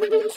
Hadi buyurun.